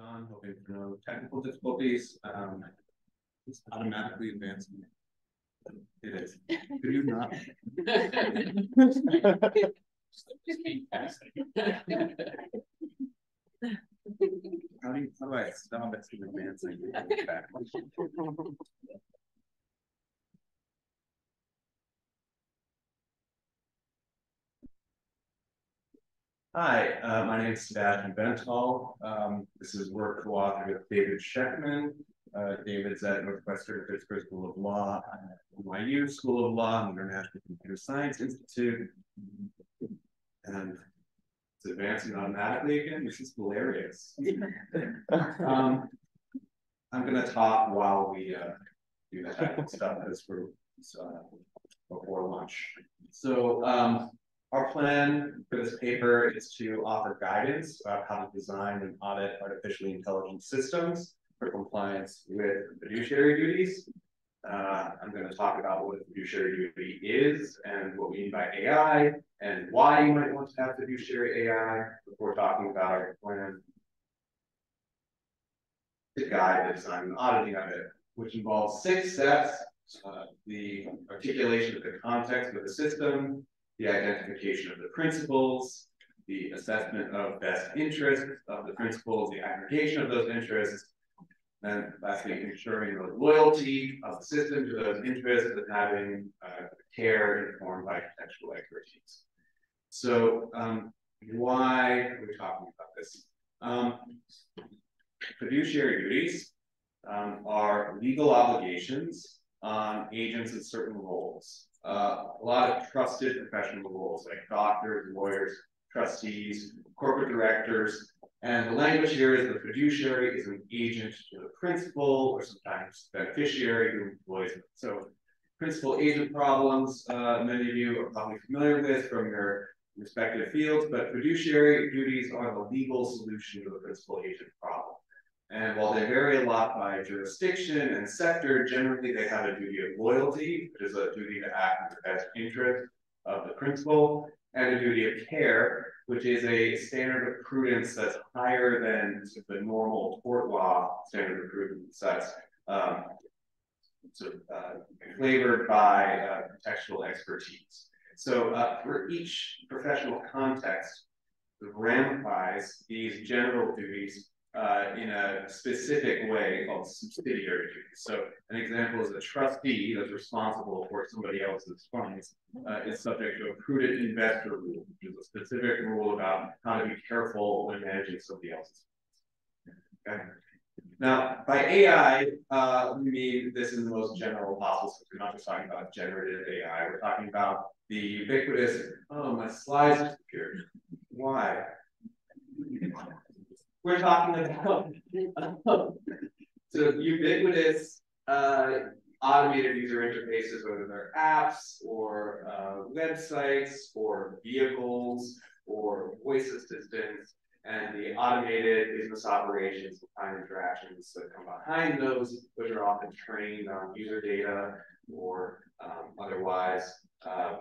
on, hoping for no technical difficulties. Um, it's automatically advancing. It is. Could you not? How do you, how do I stop it from advancing? Hi, uh, my name is Sebastian Benthall. Um, this is work co-authored with David Shekman. Uh, David's at Northwestern Pritzker School of Law, NYU School of Law, and International Computer Science Institute. And it's advancing automatically again. This is hilarious. um, I'm going to talk while we uh, do technical stuff as we're uh, before lunch. So um, our plan for this paper is to offer guidance about how to design and audit artificially intelligent systems for compliance with fiduciary duties. Uh, I'm going to talk about what fiduciary duty is and what we mean by AI and why you might want to have fiduciary AI before talking about our plan to guide the design and auditing of it, which involves six steps, uh, the articulation of the context of the system, the identification of the principals, the assessment of best interests of the principals, the aggregation of those interests, and lastly, ensuring the loyalty of the system to those interests and having uh, care informed by contextual expertise. So um, why are we talking about this? Um, fiduciary duties um, are legal obligations on agents in certain roles uh, a lot of trusted professional roles like doctors, lawyers, trustees, corporate directors. And the language here is the fiduciary is an agent to the principal or sometimes beneficiary who employs them. So principal agent problems, uh, many of you are probably familiar with from your respective fields, but fiduciary duties are the legal solution to the principal agent problem. And while they vary a lot by jurisdiction and sector, generally they have a duty of loyalty, which is a duty to act in the best interest of the principal, and a duty of care, which is a standard of prudence that's higher than the normal tort law standard of prudence that's um, sort of, uh, flavored by uh, contextual expertise. So uh, for each professional context, ramifies these general duties uh, in a specific way called subsidiary duties. So an example is a trustee that's responsible for somebody else's funds uh, is subject to a prudent investor rule, which is a specific rule about how to be careful when managing somebody else's funds. Okay. Now, by AI, uh, we mean this in the most general possible sense. We're not just talking about generative AI. We're talking about the ubiquitous, oh, my slides disappeared. Why? We're talking about so ubiquitous uh, automated user interfaces, whether they're apps or uh, websites or vehicles or voice assistants, and the automated business operations and interactions that come behind those, which are often trained on user data or um, otherwise uh,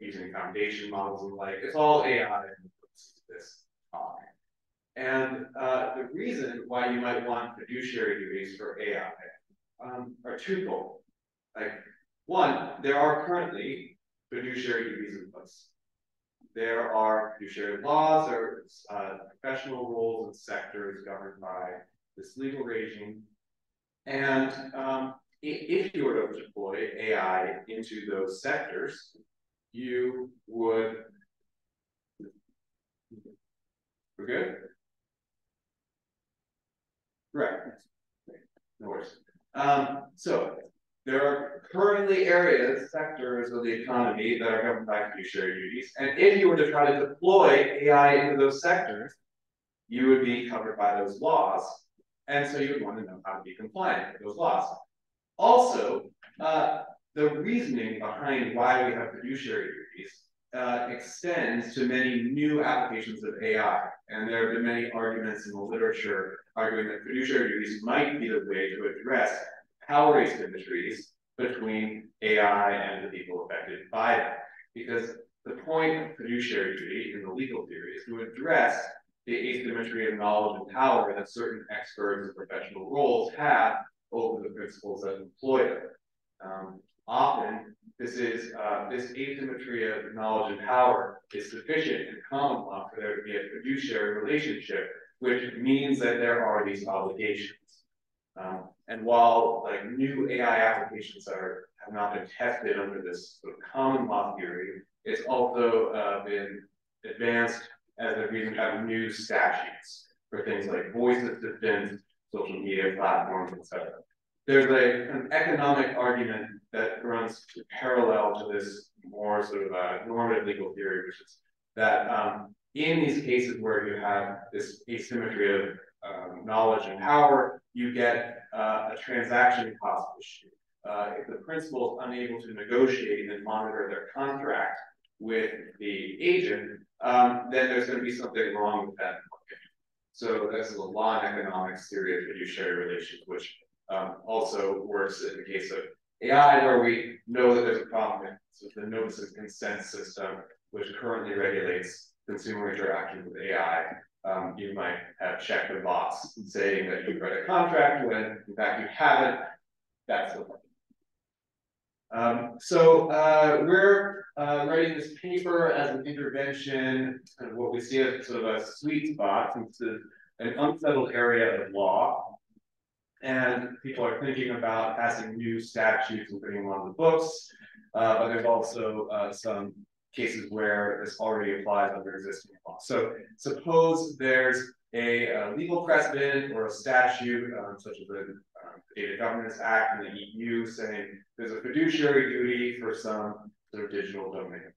using foundation models and like. It's all AI this talk. And uh, the reason why you might want fiduciary duties for AI um, are twofold. Like, one, there are currently fiduciary duties in place. There are fiduciary laws or uh, professional rules and sectors governed by this legal regime. And um, if you were to deploy AI into those sectors, you would. We're good? Right. No worries. Um, so there are currently areas, sectors of the economy that are governed by fiduciary duties. And if you were to try to deploy AI into those sectors, you would be covered by those laws. And so you would want to know how to be compliant with those laws. Also, uh, the reasoning behind why we have fiduciary duties uh, extends to many new applications of AI. And there have been many arguments in the literature arguing that fiduciary duties might be the way to address power asymmetries between AI and the people affected by them. Because the point of fiduciary duty in the legal theory is to address the asymmetry of knowledge and power that certain experts and professional roles have over the principals that employ them. Um, often, this is uh, this asymmetry of knowledge and power is sufficient in common law for there to be a fiduciary relationship, which means that there are these obligations. Um, and while like new AI applications are have not been tested under this sort of common law theory, it's also uh, been advanced as a reason to have new statutes for things like voice assistants, social media platforms, etc. There's a, an economic argument that runs parallel to this more sort of uh, normative legal theory, which is that um, in these cases where you have this asymmetry of um, knowledge and power, you get uh, a transaction cost issue. Uh, if the principal is unable to negotiate and monitor their contract with the agent, um, then there's going to be something wrong with that market. So that's a law and economics theory of fiduciary relations, which um, also works in the case of AI, where we know that there's a problem with the notice and consent system, which currently regulates consumer interaction with AI. Um, you might have checked a box saying that you've read a contract when in fact you haven't. That's the point. Um, so uh, we're uh, writing this paper as an intervention, kind of what we see as sort of a sweet spot, since it's an unsettled area of law. And people are thinking about passing new statutes and putting them on the books. Uh, but there's also uh, some cases where this already applies under existing law. So suppose there's a, a legal precedent or a statute, um, such as the um, Data Governance Act in the EU, saying there's a fiduciary duty for some sort of digital domain.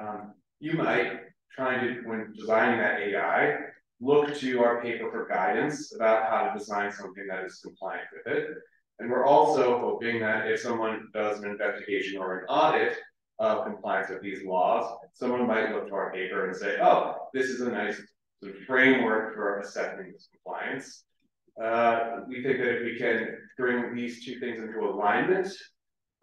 Um, you might, trying to, when designing that AI, look to our paper for guidance about how to design something that is compliant with it. And we're also hoping that if someone does an investigation or an audit of compliance with these laws, someone might look to our paper and say, oh, this is a nice sort of framework for assessing this compliance. Uh, we think that if we can bring these two things into alignment,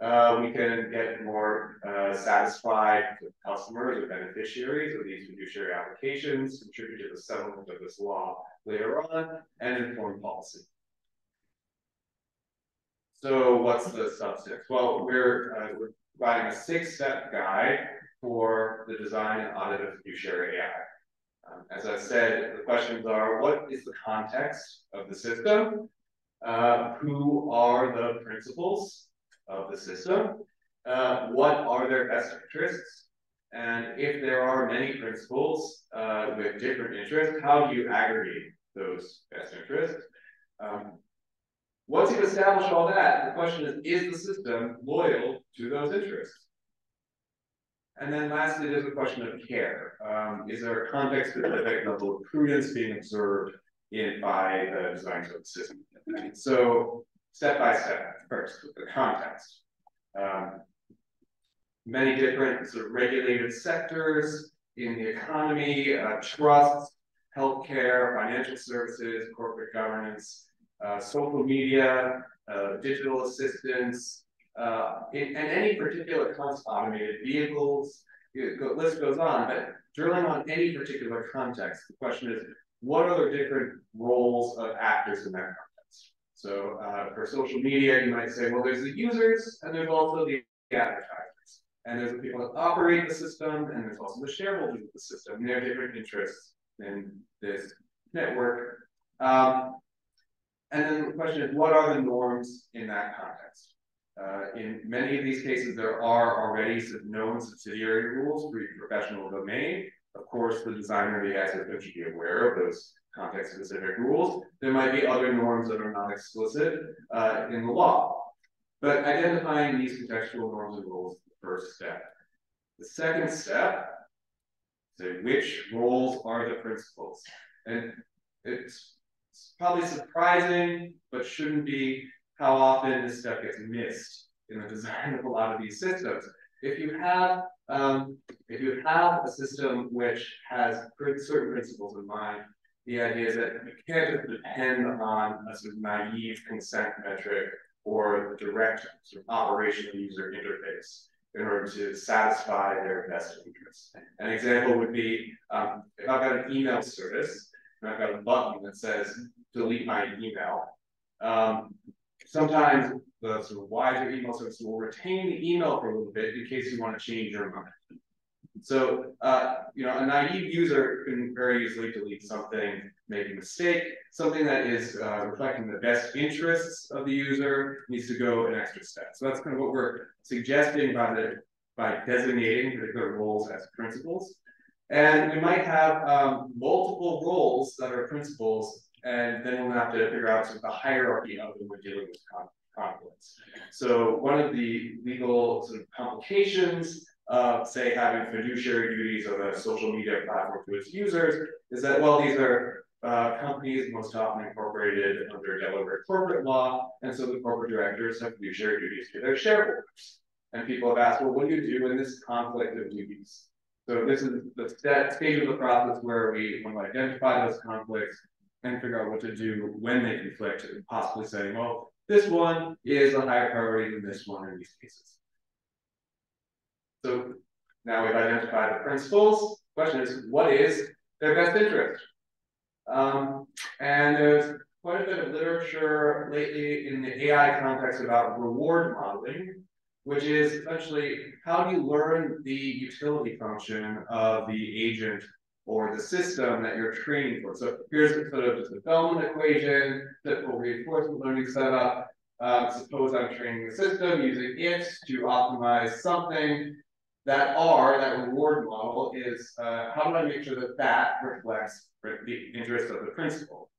uh, we can get more uh, satisfied customers or beneficiaries of these fiduciary applications, contribute to the settlement of this law later on, and inform policy. So what's the substance? Well, we're, uh, we're providing a six-step guide for the design and audit of fiduciary AI. Um, as I said, the questions are, what is the context of the system? Uh, who are the principals of the system? Uh, what are their best interests? And if there are many principals uh, with different interests, how do you aggregate those best interests? Um, once you've established all that, the question is, is the system loyal to those interests? And then lastly, there's a question of care. Um, is there a context specific level of prudence being observed in by the designers of the system? So step by step, first, with the context. Um, many different sort of regulated sectors in the economy, uh, trusts, healthcare, financial services, corporate governance, uh, social media, uh, digital assistance, uh, in, and any particular class automated vehicles, the list goes on, but drilling on any particular context, the question is, what are the different roles of actors in that context? So uh, for social media, you might say, well, there's the users and there's also the advertisers. And there's the people that operate the system and there's also the shareholders of the system. And they have different interests in this network. Um, and then the question is, what are the norms in that context? Uh, in many of these cases, there are already known subsidiary rules for each professional domain. Of course, the designer of the asset should be aware of those context-specific rules. There might be other norms that are not explicit uh, in the law. But identifying these contextual norms and rules is the first step. The second step is which roles are the principals? And it's, it's probably surprising, but shouldn't be how often this stuff gets missed in the design of a lot of these systems. If you have um, if you have a system which has certain principals in mind, the idea is that you can't just depend on a sort of naive consent metric or the direct sort of operational user interface in order to satisfy their best interests. An example would be um, if I've got an email service and I've got a button that says delete my email. Um, sometimes the sort of wiser email service will retain the email for a little bit in case you want to change your mind. So, uh, you know, a naive user can very easily delete something, make a mistake, something that is uh, reflecting the best interests of the user needs to go an extra step. So that's kind of what we're suggesting by the by designating particular roles as principals. And we might have um, multiple roles that are principals, and then we'll have to figure out sort of the hierarchy of when dealing with conflicts. So one of the legal sort of complications of, say, having fiduciary duties of a social media platform to its users is that, well, these are uh, companies most often incorporated under Delaware corporate law, and so the corporate directors have fiduciary duties to their shareholders. And people have asked, well, what do you do in this conflict of duties? So this is the that stage of the process where we want to identify those conflicts and figure out what to do when they conflict, and possibly saying, well, this one is a higher priority than this one in these cases. So now we've identified the principals. Question is, what is their best interest? Um, and there's quite a bit of literature lately in the AI context about reward modeling, which is essentially how do you learn the utility function of the agent or the system that you're training for. So here's sort of just a Bellman equation, typical reinforcement learning setup. Um, suppose I'm training the system using it to optimize something. That R, that reward model, is uh, how do I make sure that that reflects the interest of the principal?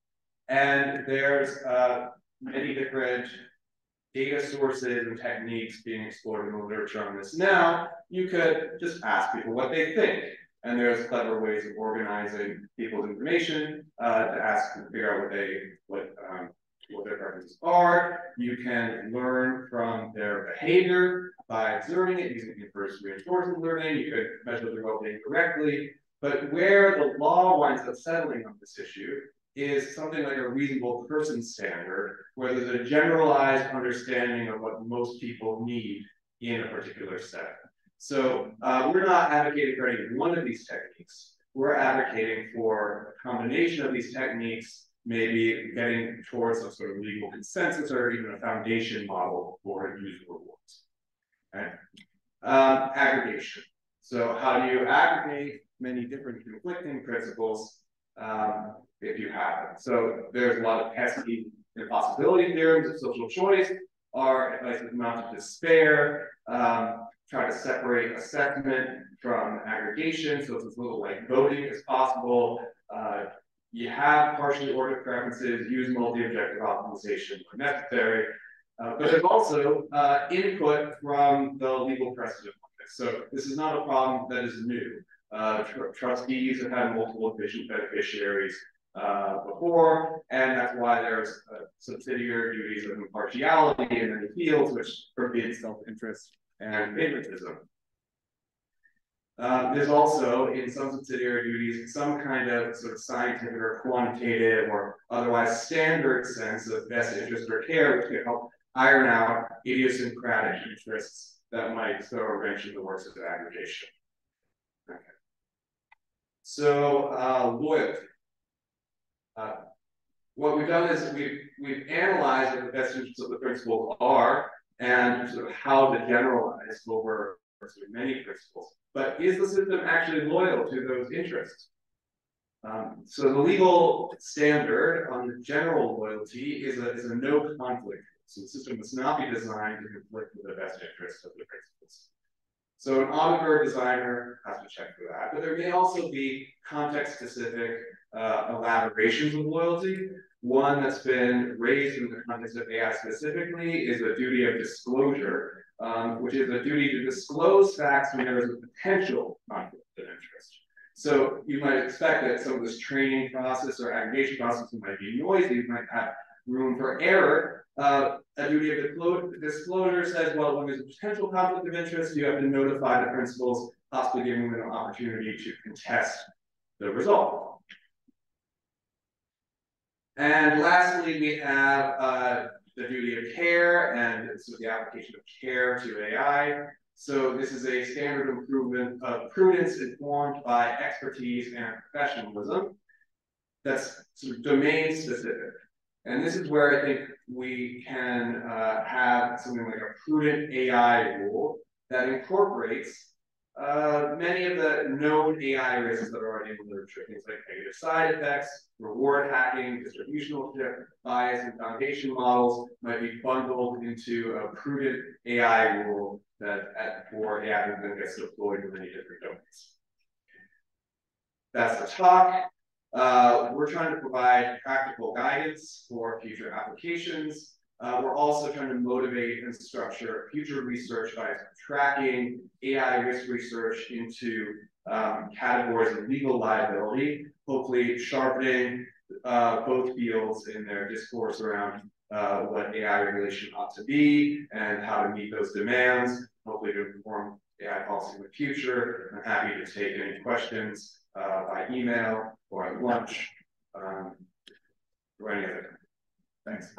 And there's uh, many different data sources and techniques being explored in the literature on this now. You could just ask people what they think. And there's clever ways of organizing people's information uh, to ask and figure out what they what um, what their preferences are. You can learn from their behavior by observing it using inverse reinforcement learning. You could measure their well-being correctly. But where the law winds up settling on this issue is something like a reasonable person standard, where there's a generalized understanding of what most people need in a particular setting. So uh, we're not advocating for any one of these techniques. We're advocating for a combination of these techniques, maybe getting towards some sort of legal consensus or even a foundation model for user rewards. Okay? Um, aggregation. So how do you aggregate many different conflicting principals um, if you have them? So there's a lot of pesky impossibility theorems of social choice, are advice amount of despair, um, try to separate assessment from aggregation, so it's as little like voting as possible. Uh, you have partially ordered preferences, use multi-objective optimization when necessary, uh, but there's also uh, input from the legal precedent. So this is not a problem that is new. Uh, tr trustees have had multiple efficient beneficiaries uh, before, and that's why there's uh, subsidiary duties of impartiality in many fields, which forbids self-interest and favoritism. Uh, there's also, in some subsidiary duties, some kind of sort of scientific or quantitative or otherwise standard sense of best interest or care, can help iron out idiosyncratic interests that might throw a wrench in the works of aggregation. Okay. So, uh, loyalty. Uh, what we've done is we've, we've analyzed what the best interests of the principals are and sort of how to generalize over many principals. But is the system actually loyal to those interests? Um, so the legal standard on the general loyalty is a, is a no conflict. So the system must not be designed to conflict with the best interests of the principals. So an auditor designer has to check for that, but there may also be context-specific uh, elaborations of loyalty. One that's been raised in the context of AI specifically is the duty of disclosure, um, which is a duty to disclose facts when there is a potential conflict of interest. So you might expect that some of this training process or aggregation process might be noisy, you might have room for error. Uh, a duty of disclosure says, well, when there's a potential conflict of interest, you have to notify the principals, possibly giving them an opportunity to contest the result. And lastly, we have uh, the duty of care and so the application of care to AI. So this is a standard improvement of prudence informed by expertise and professionalism. that's sort of domain specific. And this is where I think we can uh, have something like a prudent AI rule that incorporates uh, many of the known AI risks that are already in the literature, things like negative side effects, reward hacking, distributional bias, and foundation models might be bundled into a prudent AI rule that at, for AI that gets deployed in many different domains. That's the talk. Uh, we're trying to provide practical guidance for future applications. Uh, we're also trying to motivate and structure future research by tracking AI risk research into um, categories of legal liability, hopefully sharpening uh, both fields in their discourse around uh, what AI regulation ought to be and how to meet those demands, hopefully to inform AI policy in the future. I'm happy to take any questions uh, by email or at lunch um, or any other. Thanks.